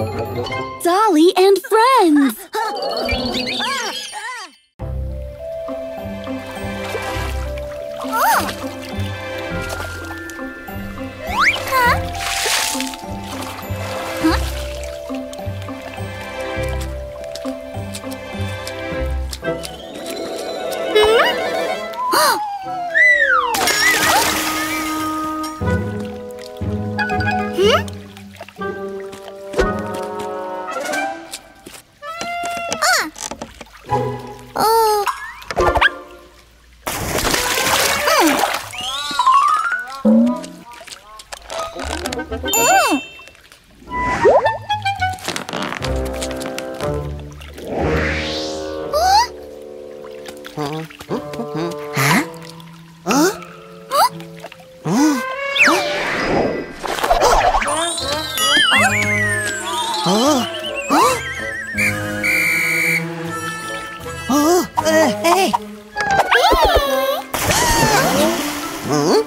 Dolly and friends! 啊啊啊！哎哎！嗯？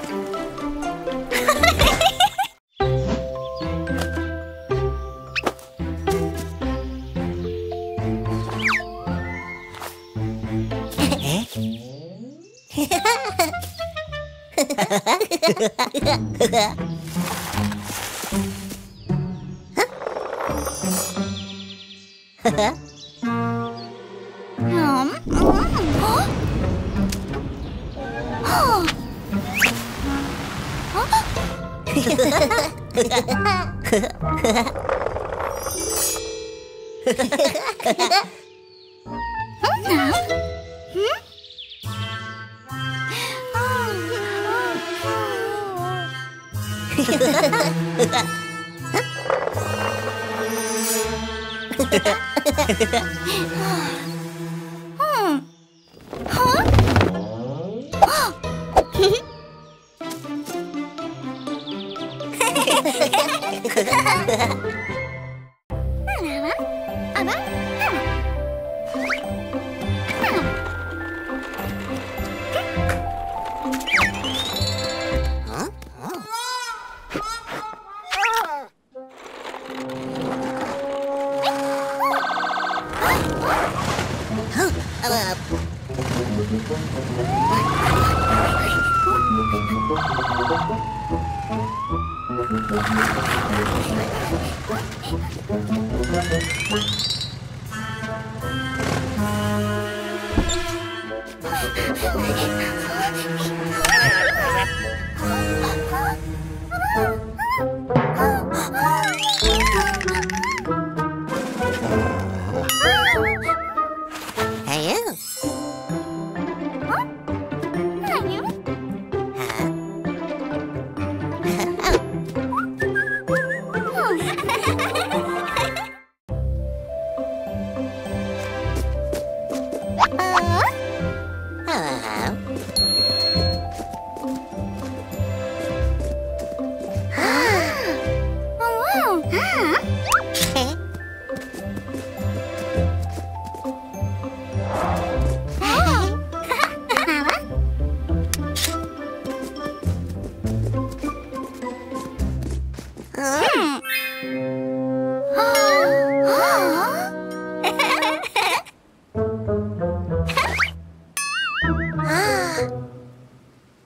哈哈哈哈哈！嘿嘿嘿嘿嘿！哈哈哈哈哈哈！hmm huh? Huh? Ha ha ha! もう。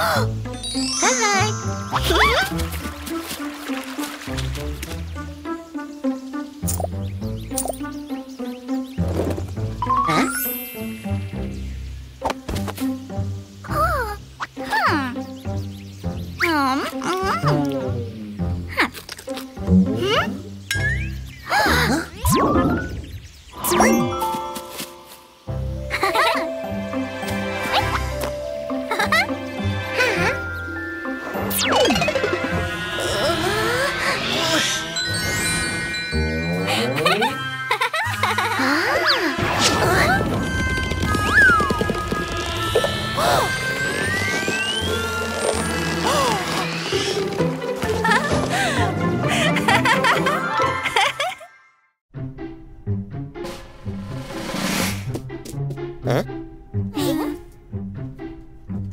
bye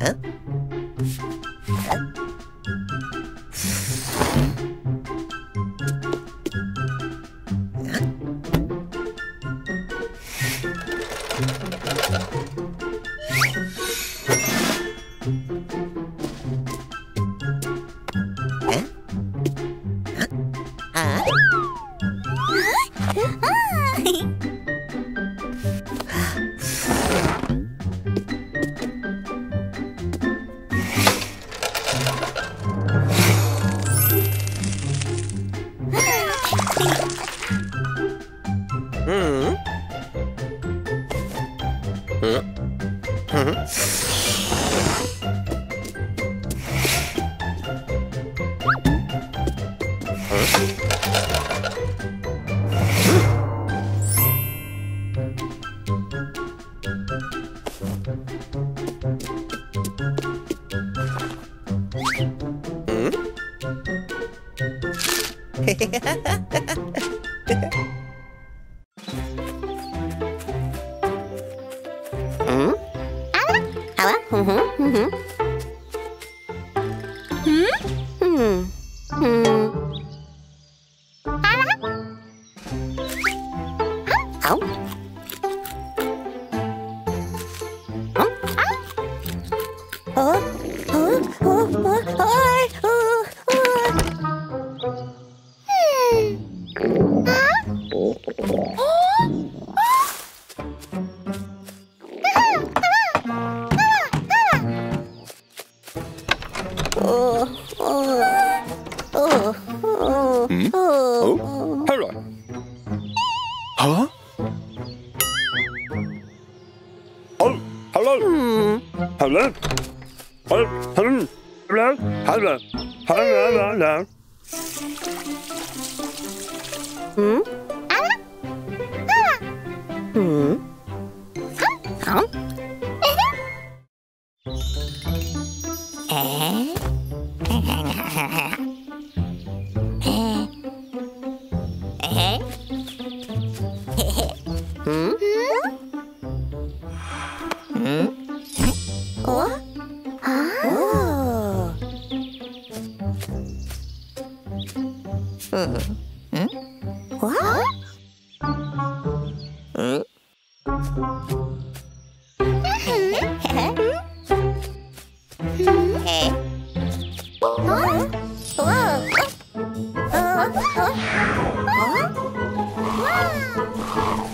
bakalım. Huh? Hello. Hmm. Hello. Hello. Hello. Hello. Hello. Hello. Hello. Hmm? Oh.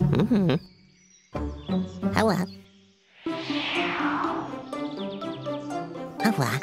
Well. Hmm. How up? How up?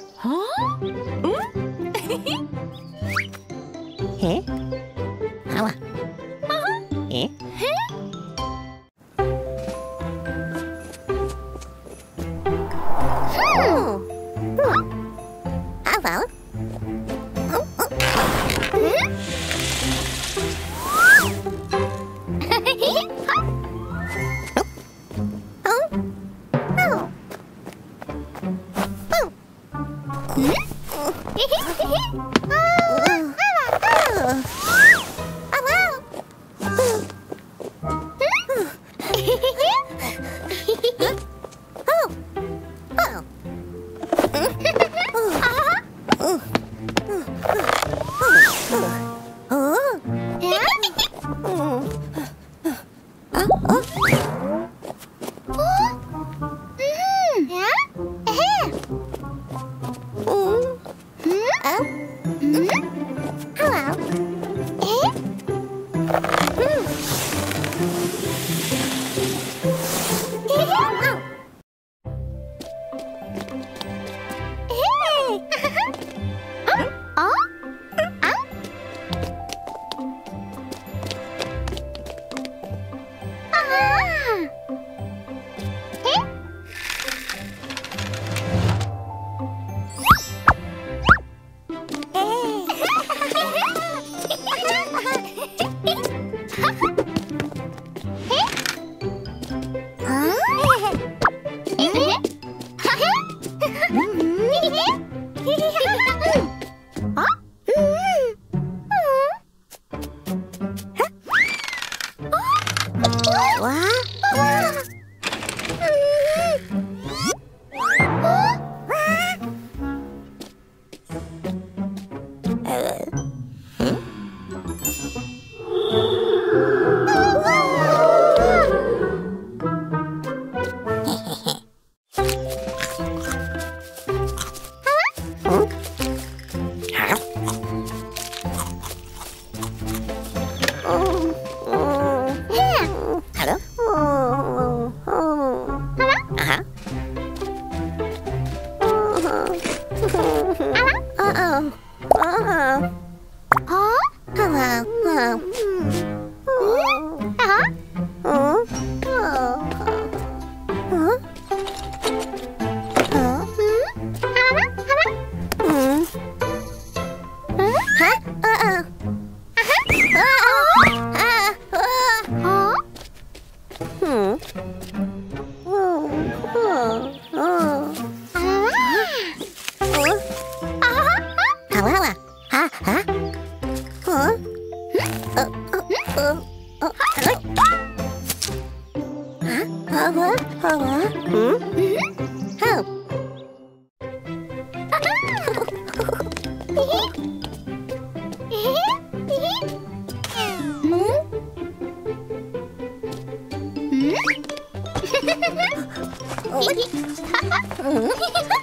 问题。哈哈嗯哈